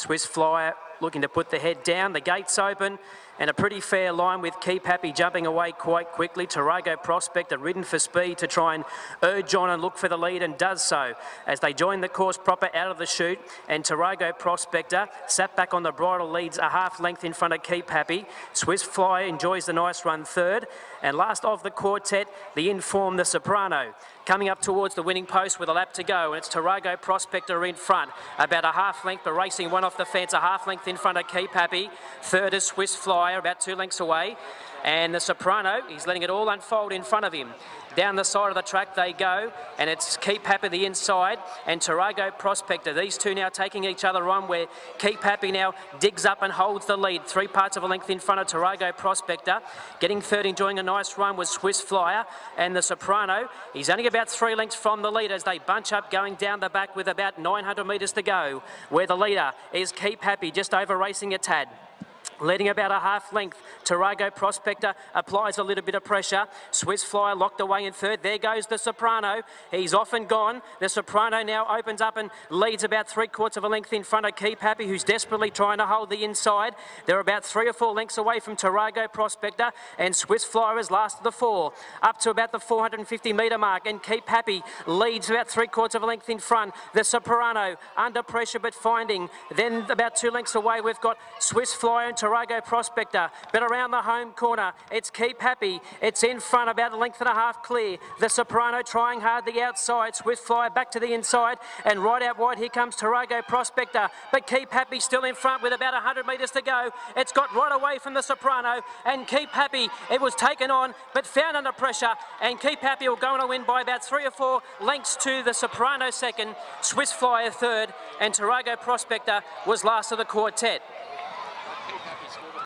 Swiss Flyer looking to put the head down. The gates open and a pretty fair line with Keep Happy jumping away quite quickly. Tarago Prospector ridden for speed to try and urge on and look for the lead and does so as they join the course proper out of the chute. And Tarago Prospector sat back on the bridle leads a half length in front of Keep Happy. Swiss Fly enjoys the nice run third. And last of the quartet the inform the Soprano coming up towards the winning post with a lap to go. And it's Tarago Prospector in front. About a half length but racing one off the fence a half length in front of Keep Happy. Third is Swiss Fly about two lengths away. And the Soprano, he's letting it all unfold in front of him. Down the side of the track they go, and it's Keep Happy the inside and Tarago Prospector. These two now taking each other on where Keep Happy now digs up and holds the lead. Three parts of a length in front of Tarago Prospector. Getting third, enjoying a nice run was Swiss Flyer and the Soprano. He's only about three lengths from the lead as they bunch up going down the back with about 900 metres to go, where the leader is Keep Happy just over racing a tad leading about a half length. Tarago Prospector applies a little bit of pressure. Swiss Flyer locked away in third. There goes the Soprano. He's off and gone. The Soprano now opens up and leads about three quarters of a length in front of Keep Happy, who's desperately trying to hold the inside. They're about three or four lengths away from Tarago Prospector, and Swiss Flyer is last of the four, up to about the 450 metre mark, and Keep Happy leads about three quarters of a length in front. The Soprano under pressure but finding. Then about two lengths away, we've got Swiss Flyer and Tarago Tarago Prospector. But around the home corner, it's Keep Happy. It's in front, about a length and a half clear. The Soprano trying hard the outside. Swiss Flyer back to the inside. And right out wide, here comes Tarago Prospector. But Keep Happy still in front with about 100 metres to go. It's got right away from the Soprano. And Keep Happy, it was taken on, but found under pressure. And Keep Happy will go on to win by about three or four lengths to the Soprano second. Swiss Flyer third. And Tarago Prospector was last of the quartet score.